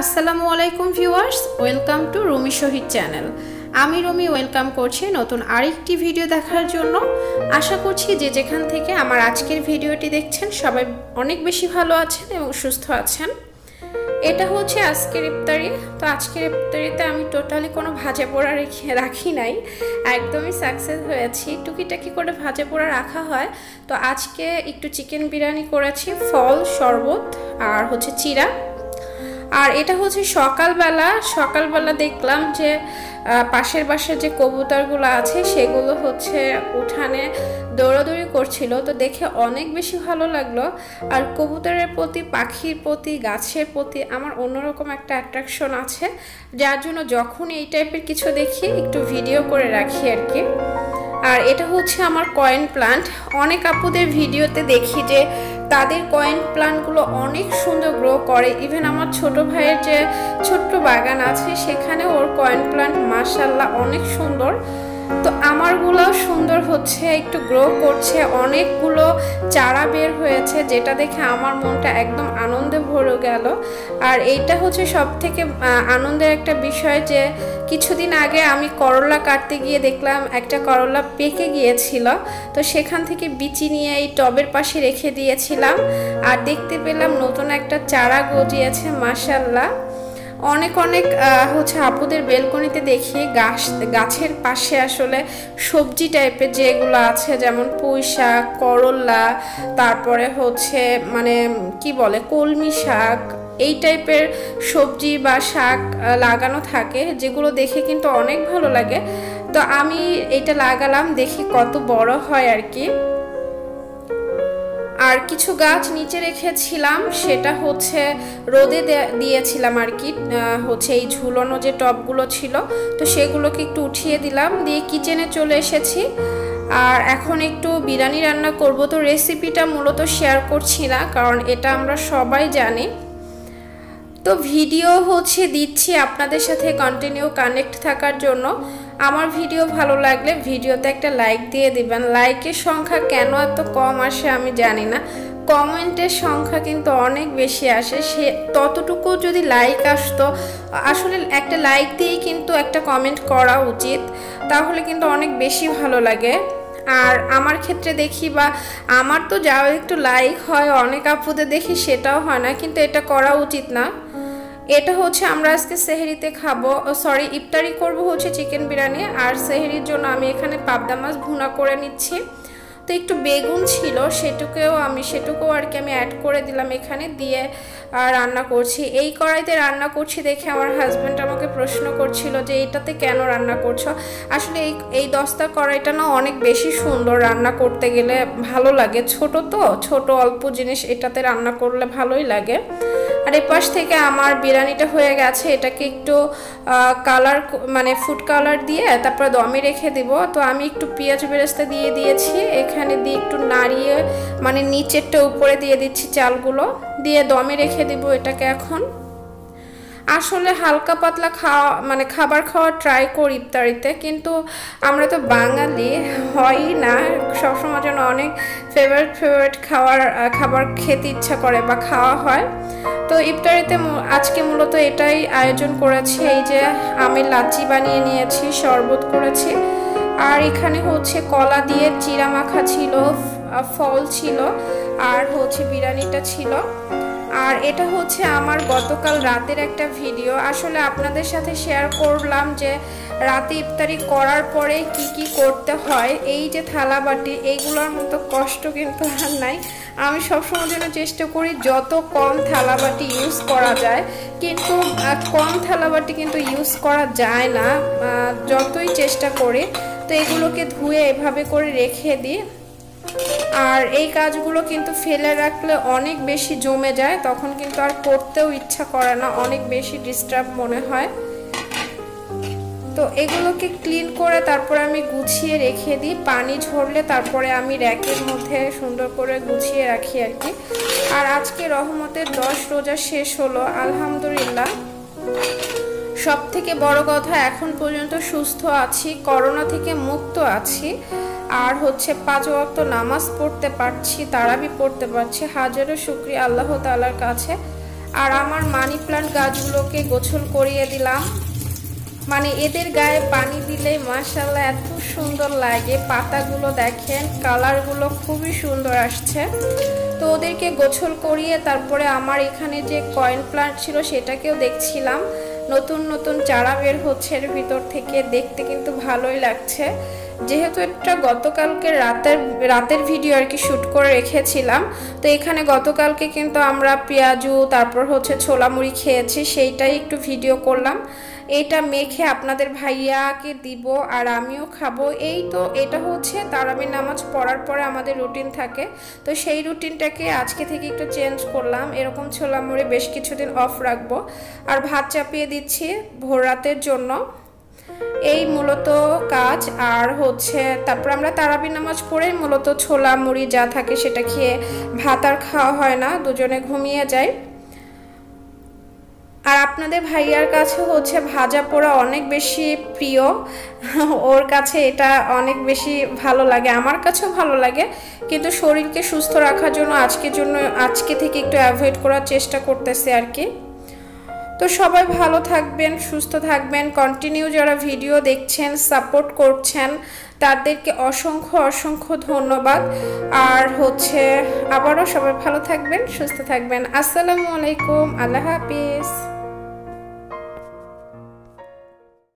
আসসালামু আলাইকুম viewers, welcome to Rumi Shahid channel. আমি রুমি, ওয়েলকাম করছি নতুন আরেকটি ভিডিও দেখার জন্য। আশা করছি যে যেখান থেকে আমার আজকের ভিডিওটি দেখছেন, সবাই অনেক বেশি ভালো আছেন এবং সুস্থ আছেন। এটা হচ্ছে আজকের ইফতারি। তো আজকের ইফতারিতে আমি টোটালি কোনো ভাজা পোড়া রেখে রাখি নাই। একদমই সাকসেস হয়েছি। টুকিটাকি করে ভাজা পোড়া রাখা হয়। তো আজকে একটু চিকেন বিরিয়ানি করেছি, ফল, শরবত আর হচ্ছে চিরা আর এটা হচ্ছে সকালবেলা সকালবেলা দেখলাম যে পাশের বাসার যে কবুতরগুলো আছে, সেগুলো হচ্ছে উঠানে দৌড়াদৌড়ি করছিল। তো দেখে অনেক বেশি ভালো লাগল। আর কবুতরের প্রতি, পাখির প্রতি, গাছের প্রতি আমার অন্যরকম একটা অ্যাট্রাকশন আছে। যার জন্য যখন এই টাইপের কিছু দেখি, একটু ভিডিও করে রাখি আর কি আর এটা হচ্ছে আমার কয়েন প্লান্ট অনেক আপুদের ভিডিওতে দেখি যে তাদের কয়েন প্লান্টগুলো অনেক সুন্দর গ্রো করে। ইভেন আমার ছোট ভাইয়ের যে ছোট্ট বাগান আছে সেখানে ওর কয়েন প্লান্ট মার্শাল্লাহ অনেক সুন্দর। তো আমারগুলো সুন্দর হচ্ছে, একটু গ্রো করছে। অনেকগুলো চারা বের হয়েছে, যেটা দেখে আমার মনটা একদম আনন্দে ভরে গেল। আর এইটা হচ্ছে সব থেকে আনন্দের একটা বিষয় যে, কিছুদিন আগে আমি করলা কাটতে গিয়ে দেখলাম, একটা করলা পেকে গিয়েছিল। তো সেখান থেকে বিচি নিয়ে এই টবের পাশে রেখে দিয়েছিলাম। আর দেখতে পেলাম নতুন একটা চারা গজিয়েছে মাসাল্লাহ অনেক অনেক হচ্ছে আপুদের বেলকনিতে দেখি গাছ, গাছের পাশে আসলে সবজি টাইপের যেগুলো আছে, যেমন পুঁই শাক করল্লা তারপরে হচ্ছে মানে কি বলে, কলমি শাক, এই টাইপের সবজি বা শাক লাগানো থাকে, যেগুলো দেখে কিন্তু অনেক ভালো লাগে। তো আমি এটা লাগালাম, দেখি কত বড় হয় আর কি। আর কিছু গাছ নিচে রেখেছিলাম, সেটা হচ্ছে রোদে দিয়েছিলাম আর কি হচ্ছে এই ঝুলনো যে টপগুলো ছিল, তো সেগুলোকে একটু উঠিয়ে দিলাম, দিয়ে কিচেনে চলে এসেছি। আর এখন একটু বিরিয়ানি রান্না করব, তো রেসিপিটা মূলত শেয়ার করছি না, কারণ এটা আমরা সবাই জানি। তো ভিডিও হচ্ছে দিচ্ছি আপনাদের সাথে কন্টিনিউ কানেক্ট থাকার জন্য। আমার ভিডিও ভালো লাগলে ভিডিওতে একটা লাইক দিয়ে দিবেন। লাইকের সংখ্যা কেন এত কম আসে আমি জানি না। কমেন্টের সংখ্যা কিন্তু অনেক বেশি আসে। সে ততটুকু যদি লাইক আসতো, আসলে একটা লাইক দিয়েই কিন্তু একটা কমেন্ট করা উচিত। তাহলে কিন্তু অনেক বেশি ভালো লাগে। আর আমার ক্ষেত্রে দেখি বা আমার তো যা একটু লাইক হয়, অনেক আপুদের দেখি সেটাও হয় না। কিন্তু এটা করা উচিত না। এটা হচ্ছে আমরা আজকে সেহেরিতে খাব সরি ইফতারি করব হচ্ছে চিকেন বিরিয়ানি আর সেহেরির জন্য আমি এখানে পাবদা মাছ ভুনা করে নিচ্ছি। তো একটু বেগুন ছিল, সেটুকেও আমি, সেটুকুও আর কি আমি অ্যাড করে দিলাম এখানে দিয়ে রান্না করছি। এই কড়াইতে রান্না করছি দেখে আমার হাজব্যান্ড আমাকে প্রশ্ন করছিল যে এটাতে কেন রান্না করছ? আসলে এই এই দস্তা কড়াইটা না অনেক বেশি সুন্দর রান্না করতে গেলে ভালো লাগে। ছোট তো, ছোট অল্প জিনিস এটাতে রান্না করলে ভালোই লাগে। আর পাশ থেকে আমার বিরিয়ানিটা হয়ে গেছে, এটাকে একটু কালার মানে ফুড কালার দিয়ে তারপর দমে রেখে দিব। তো আমি একটু পেঁয়াজ বেরেস্তা দিয়ে দিয়েছি, এখানে দিয়ে একটু নাড়িয়ে মানে নিচেরটা উপরে দিয়ে দিচ্ছি চালগুলো, দিয়ে দমে রেখে দিব এটাকে এখন। আসলে হালকা পাতলা খাওয়া মানে খাবার খাওয়া ট্রাই করি ইফতারিতে, কিন্তু আমরা তো বাঙালি, হয়ই না। সবসময় যেন অনেক ফেভারিট ফেভারিট খাওয়ার, খাবার খেতে ইচ্ছা করে বা খাওয়া হয়। তো ইফতারিতে আজকে মূলত এটাই আয়োজন করেছি, এই যে আমি লাচি বানিয়ে নিয়েছি, শরবত করেছি। আর এখানে হচ্ছে কলা দিয়ে চিরা মাখা ছিল ফল ছিল, আর হচ্ছে বিরিয়ানিটা ছিল। আর এটা হচ্ছে আমার গতকাল রাতের একটা ভিডিও। আসলে আপনাদের সাথে শেয়ার করলাম যে রাতে ইফতারি করার পরে কি কি করতে হয়, এই যে থালাবাটি এইগুলোর মতো কষ্ট কিন্তু আর নাই। আমি সবসময় জন্য চেষ্টা করি যত কম থালাবাটি ইউজ করা যায়, কিন্তু কম থালাবাটি কিন্তু ইউজ করা যায় না যতই চেষ্টা করি। তো এগুলোকে ধুয়ে এভাবে করে রেখে দিই। আর এই কাজগুলো কিন্তু ফেলে রাখলে অনেক বেশি জমে যায়, তখন কিন্তু আর করতেও ইচ্ছা করে না, অনেক বেশি ডিস্টার্ব মনে হয়। তো এগুলোকে ক্লিন করে তারপরে আমি গুছিয়ে রেখে দিই, পানি ঝরলে তারপরে আমি র্যাকের মধ্যে সুন্দর করে গুছিয়ে রাখি আর কি। আর আজকে রহমতের দশ রোজা শেষ হলো, আলহামদুলিল্লাহ। সব থেকে বড় কথা, এখন পর্যন্ত সুস্থ আছি, করোনা থেকে মুক্ত আছি। আর হচ্ছে পাঁচ ওয়াক্ত নামাজ পড়তে পারছি, তারাবি পড়তে পারছি। হাজারো শুক্রিয়া আল্লাহ তালার কাছে। আর আমার মানি প্লান্ট গাছগুলোকে গোছল করিয়ে দিলাম। মানে এদের গায়ে পানি দিলে মাসাল্লাহ এত সুন্দর লাগে। পাতাগুলো দেখেন, কালারগুলো খুবই সুন্দর আসছে। তো ওদেরকে গোছল করিয়ে তারপরে আমার এখানে যে কয়েন প্লান্ট ছিল সেটাকেও দেখছিলাম। নতুন নতুন চারা বের হচ্ছে এর ভিতর থেকে। দেখতে কিন্তু ভালোই লাগছে। যেহেতু এটা গতকালকে রাতের রাতের ভিডিও আর কি শ্যুট করে রেখেছিলাম, তো এখানে গতকালকে কিন্তু আমরা পেঁয়াজু, তারপর হচ্ছে ছোলা মুড়ি খেয়েছি, সেইটাই একটু ভিডিও করলাম। এটা মেখে আপনাদের ভাইয়াকে দিব আর আমিও খাব। এই তো, এটা হচ্ছে তারাবি নামাজ পড়ার পরে আমাদের রুটিন থাকে। তো সেই রুটিনটাকে আজকে থেকে একটু চেঞ্জ করলাম। এরকম ছোলা মুড়ি বেশ কিছুদিন অফ রাখব। আর ভাত চাপিয়ে দিচ্ছি ভোর রাতের জন্য। এই মূলত কাজ। আর হচ্ছে তারপর আমরা তারাবি নামাজ পড়ে মূলত ছোলা, মুড়ি যা থাকে সেটা খেয়ে ভাত আর খাওয়া হয় না, দুজনে ঘুমিয়ে যায় আর আপনাদের ভাইয়ার কাছে হচ্ছে ভাজা পোড়া অনেক বেশি প্রিয়। ওর কাছে এটা অনেক বেশি ভালো লাগে, আমার কাছেও ভালো লাগে। কিন্তু শরীরকে সুস্থ রাখার জন্য আজকের জন্য, আজকে থেকে একটু অ্যাভয়েড করার চেষ্টা করতেছে আর কি। তো সবাই ভালো থাকবেন, সুস্থ থাকবেন কন্টিনিউ যারা ভিডিও দেখছেন সাপোর্ট করছেন, তাদেরকে অসংখ্য অসংখ্য ধন্যবাদ। আর হচ্ছে, আবারও সবাই ভালো থাকবেন, সুস্থ থাকবেন। আসসালামু আলাইকুম, আল্লাহ হাফিজ।